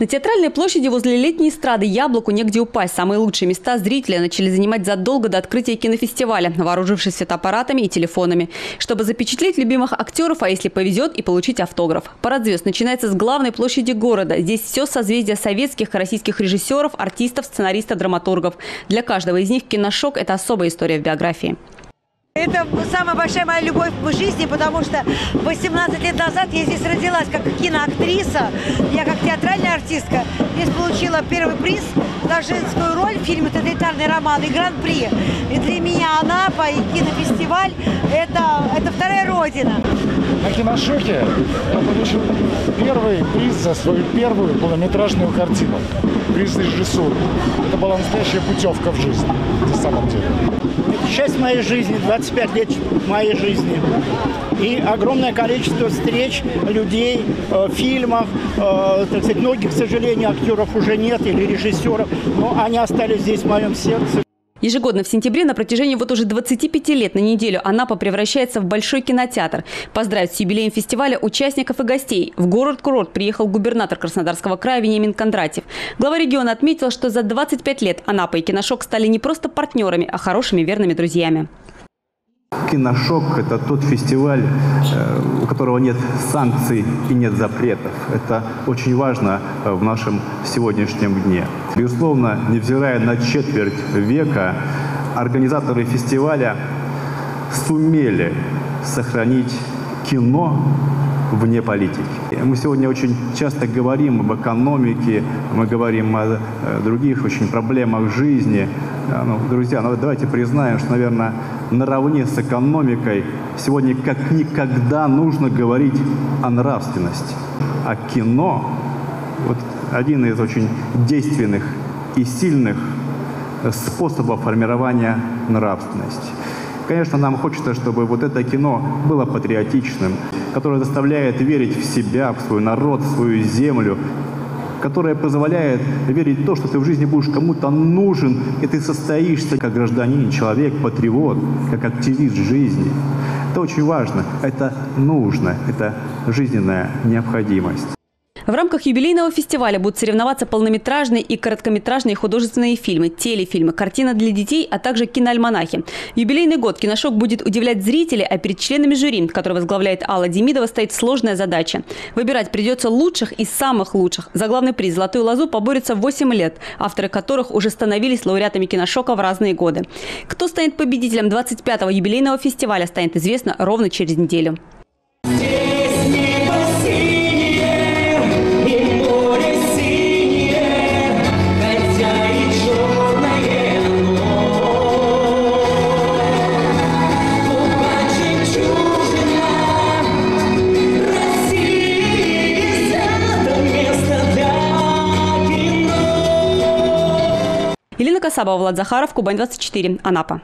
На театральной площади возле летней эстрады «Яблоку» негде упасть. Самые лучшие места зрители начали занимать задолго до открытия кинофестиваля, вооружившись фотоаппаратами и телефонами, чтобы запечатлеть любимых актеров, а если повезет, и получить автограф. Парад звезд начинается с главной площади города. Здесь все созвездие советских и российских режиссеров, артистов, сценаристов, драматургов. Для каждого из них киношок – это особая история в биографии. Это самая большая моя любовь в жизни, потому что 18 лет назад я здесь родилась как киноактриса, я как театральная артистка. Здесь получила первый приз за женскую роль в фильме «Тоталитарный роман» и гран-при. И для меня Анапа и кинофестиваль это, – это вторая родина. На киношоке я получил первый приз за свою первую полнометражную картину. Приз режиссуры. Это была настоящая путевка в жизнь, на самом деле часть моей жизни, 25 лет моей жизни. И огромное количество встреч людей, э, фильмах, э, так сказать, многих, к сожалению, актеров уже нет или режиссеров, но они остались здесь в моем сердце. Ежегодно в сентябре на протяжении вот уже 25 лет на неделю Анапа превращается в большой кинотеатр. Поздравить с юбилеем фестиваля участников и гостей. В город-курорт приехал губернатор Краснодарского края Вениамин Кондратьев. Глава региона отметил, что за 25 лет Анапа и Киношок стали не просто партнерами, а хорошими верными друзьями. Киношок – это тот фестиваль, э, у которого нет санкций и нет запретов. Это очень важно э, в нашем сегодняшнем дне. Безусловно, невзирая на четверть века, организаторы фестиваля сумели сохранить кино вне политики. Мы сегодня очень часто говорим об экономике, мы говорим о э, других очень проблемах жизни. Ну, друзья, ну, давайте признаем, что, наверное, наравне с экономикой сегодня как никогда нужно говорить о нравственности. А кино – вот один из очень действенных и сильных способов формирования нравственности. Конечно, нам хочется, чтобы вот это кино было патриотичным, которое заставляет верить в себя, в свой народ, в свою землю, которое позволяет верить в то, что ты в жизни будешь кому-то нужен, и ты состоишься как гражданин, человек, патриот, как активист жизни. Это очень важно, это нужно, это жизненная необходимость. В рамках юбилейного фестиваля будут соревноваться полнометражные и короткометражные художественные фильмы, телефильмы, картина для детей, а также киноальманахи. Юбилейный год киношок будет удивлять зрителей, а перед членами жюри, который возглавляет Алла Демидова, стоит сложная задача. Выбирать придется лучших из самых лучших. За главный приз «Золотую лозу» поборются 8 лет, авторы которых уже становились лауреатами киношока в разные годы. Кто станет победителем 25-го юбилейного фестиваля, станет известно ровно через неделю. Елена Касабова, Влад Захаров, Кубань 24, Анапа.